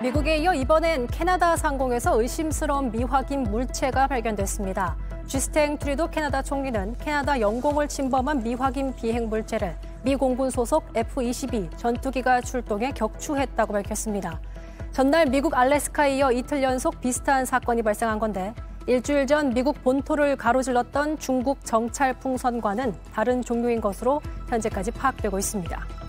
미국에 이어 이번엔 캐나다 상공에서 의심스러운 미확인 물체가 발견됐습니다. 쥐스탱 트리도 캐나다 총리는 캐나다 영공을 침범한 미확인 비행 물체를 미 공군 소속 F-22 전투기가 출동해 격추했다고 밝혔습니다. 전날 미국 알래스카에 이어 이틀 연속 비슷한 사건이 발생한 건데 일주일 전 미국 본토를 가로질렀던 중국 정찰 풍선과는 다른 종류인 것으로 현재까지 파악되고 있습니다.